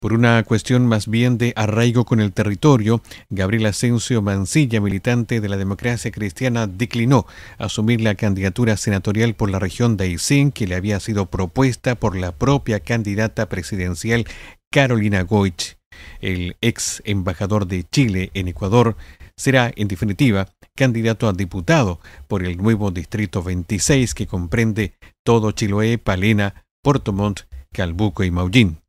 Por una cuestión más bien de arraigo con el territorio, Gabriel Asensio Mancilla, militante de la democracia cristiana, declinó asumir la candidatura senatorial por la región de Aysén que le había sido propuesta por la propia candidata presidencial Carolina Goich. El ex embajador de Chile en Ecuador será, en definitiva, candidato a diputado por el nuevo Distrito 26 que comprende todo Chiloé, Palena, Puerto Montt, Calbuco y Maullín.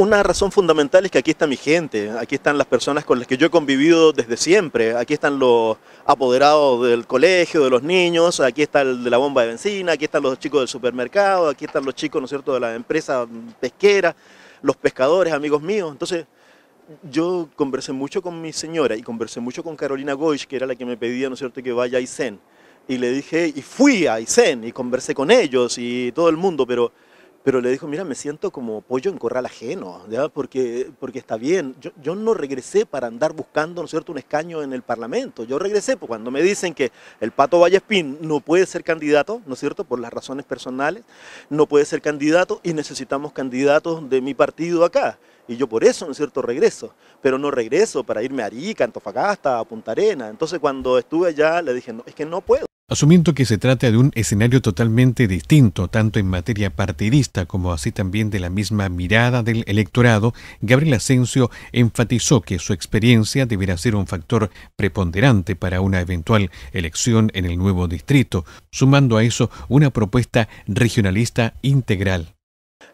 Una razón fundamental es que aquí está mi gente, aquí están las personas con las que yo he convivido desde siempre, aquí están los apoderados del colegio, de los niños, aquí está el de la bomba de benzina, aquí están los chicos del supermercado, aquí están los chicos, ¿no cierto?, de la empresa pesquera, los pescadores, amigos míos. Entonces, yo conversé mucho con mi señora y conversé mucho con Carolina Goich, que era la que me pedía, ¿no cierto?, que vaya a Aysén. Y le dije, y fui a Aysén y conversé con ellos y todo el mundo, pero pero le dijo, mira, me siento como pollo en corral ajeno, ¿ya? Porque, porque está bien, yo, yo, no regresé para andar buscando, ¿no es cierto?, un escaño en el Parlamento, yo regresé pues, cuando me dicen que el Pato Vallespín no puede ser candidato, ¿no es cierto?, por las razones personales, no puede ser candidato y necesitamos candidatos de mi partido acá. Y yo por eso, ¿no es cierto?, regreso. Pero no regreso para irme a Arica, Antofagasta, a Punta Arena. Entonces cuando estuve allá le dije, no, es que no puedo. Asumiendo que se trata de un escenario totalmente distinto, tanto en materia partidista como así también de la misma mirada del electorado, Gabriel Asensio enfatizó que su experiencia deberá ser un factor preponderante para una eventual elección en el nuevo distrito, sumando a eso una propuesta regionalista integral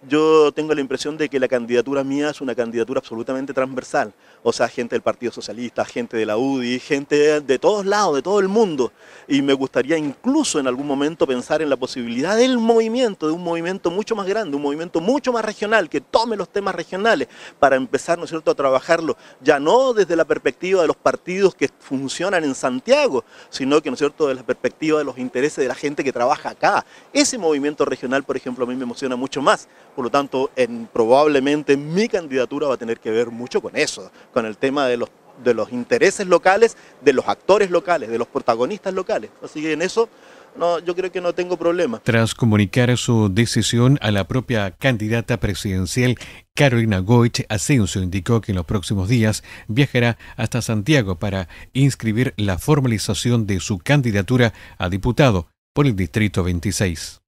yo tengo la impresión de que la candidatura mía es una candidatura absolutamente transversal. O sea, gente del Partido Socialista, gente de la UDI, gente de todos lados, de todo el mundo. Y me gustaría incluso en algún momento pensar en la posibilidad del movimiento, de un movimiento mucho más grande, un movimiento mucho más regional, que tome los temas regionales para empezar, ¿no es cierto?, a trabajarlo, ya no desde la perspectiva de los partidos que funcionan en Santiago, sino que, ¿no es cierto?, desde la perspectiva de los intereses de la gente que trabaja acá. Ese movimiento regional, por ejemplo, a mí me emociona mucho más por lo tanto, en, probablemente mi candidatura va a tener que ver mucho con eso, con el tema de los, intereses locales, de los actores locales, de los protagonistas locales. Así que en eso yo creo que no tengo problema. Tras comunicar su decisión a la propia candidata presidencial Carolina Goich, Asensio indicó que en los próximos días viajará hasta Santiago para inscribir la formalización de su candidatura a diputado por el Distrito 26.